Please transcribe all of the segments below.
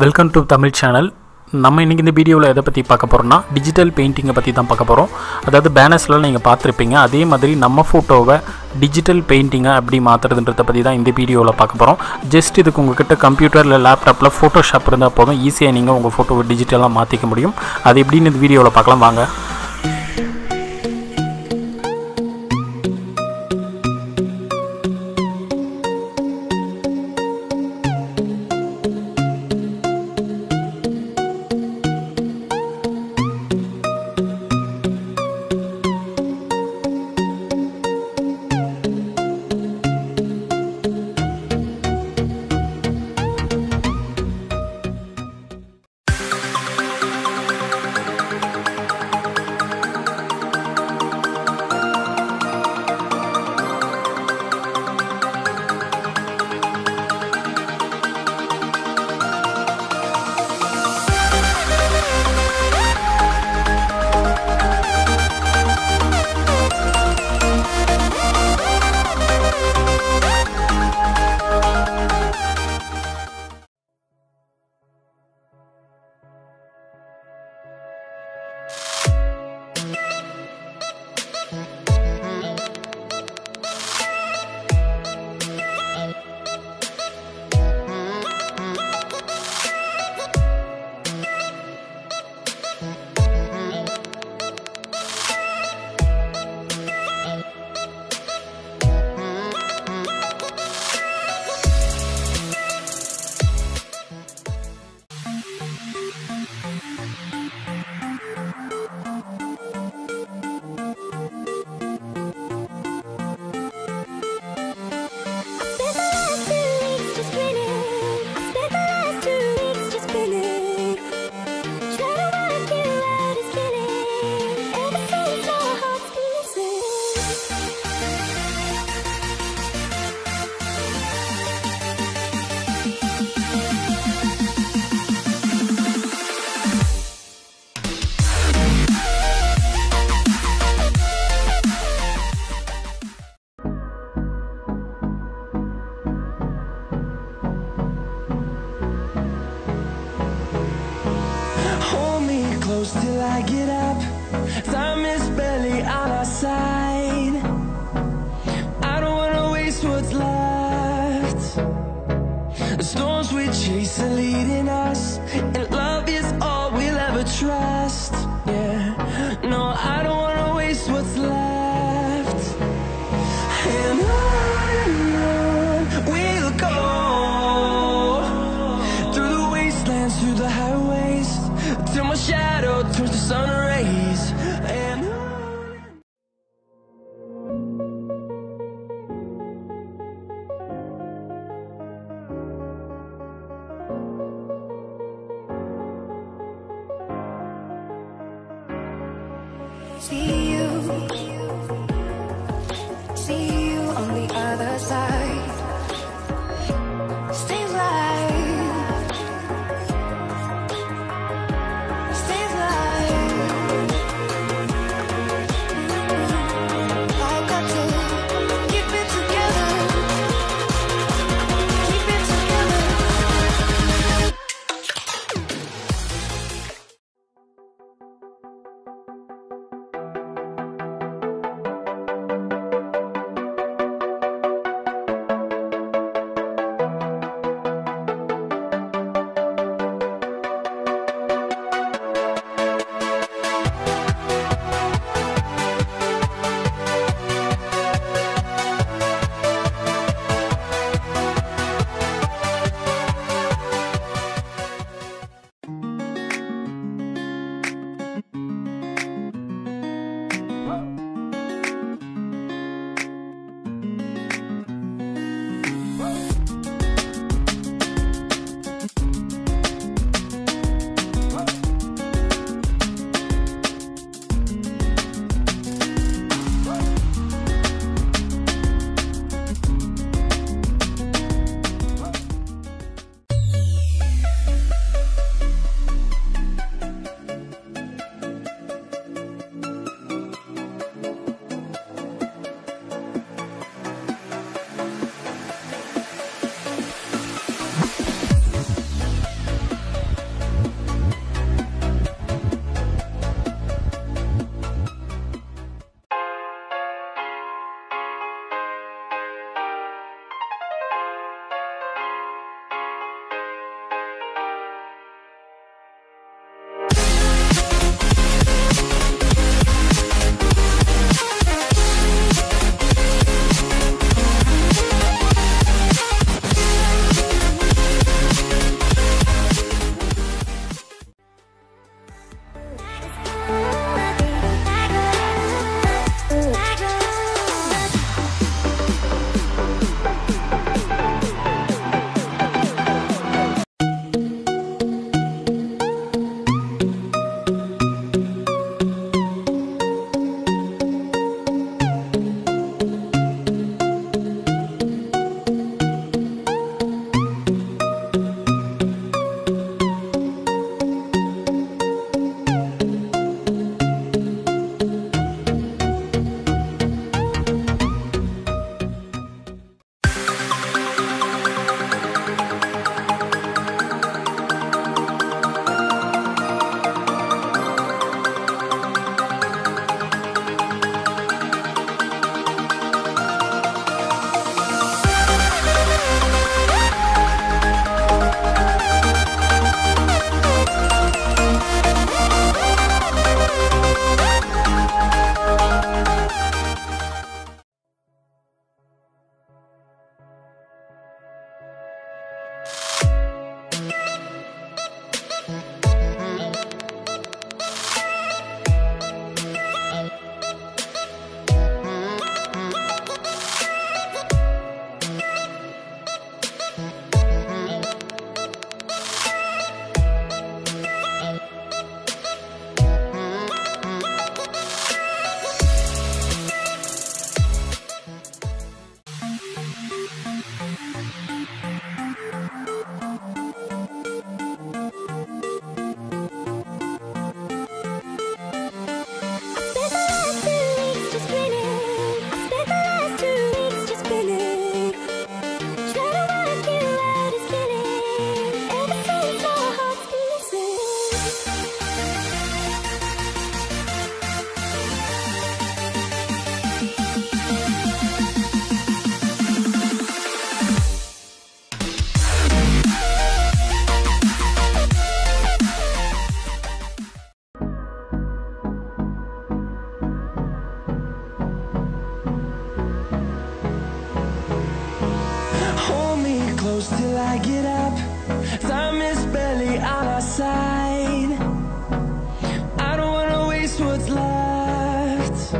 Welcome to Tamil channel நம்ம இன்றைக்கி இந்த வீடியோவில் எதை பற்றி பார்க்க போகிறோம்னா டிஜிட்டல் பெயிண்டிங்கை பற்றி தான் பார்க்க போகிறோம் அதாவது பேனர்ஸ்லாம் நீங்கள் பார்த்துருப்பீங்க. அதே மாதிரி நம்ம ஃபோட்டோவை டிஜிட்டல் பெயிண்டிங்கை எப்படி மாற்றுறதுன்றத பற்றி தான் இந்த வீடியோவில் பார்க்க போகிறோம் ஜஸ்ட் இதுக்கு உங்ககிட்ட கம்ப்யூட்டரில் லேப்டாப்பில் ஃபோட்டோஷாப் இருந்தால் போதும். ஈஸியாக நீங்கள் உங்கள் ஃபோட்டோவை டிஜிட்டலாக மாற்றிக்க முடியும். அது எப்படின்னு இந்த வீடியோவில் பார்க்கலாம். வாங்க. See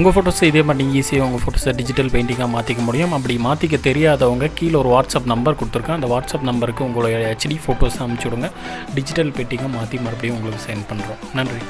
உங்கள் ஃபோட்டோஸை இதே மாதிரி நீங்கள் ஈஸியாக உங்கள் ஃபோட்டோஸை டிஜிட்டல் பெயிண்டிங்காக மாற்றிக்க முடியும். அப்படி மாற்றிக்க தெரியாதவங்க கீழே ஒரு வாட்ஸ்அப் நம்பர் கொடுத்துருக்கேன். அந்த வாட்ஸ்அப் நம்பருக்கு உங்களுடைய ஹெச்டி ஃபோட்டோஸ் அனுப்பிச்சி விடுங்க. டிஜிட்டல் பெயிண்டிங்காக மாற்றி மறுபடியும் உங்களுக்கு சென்ட் பண்ணுறோம் நன்றி.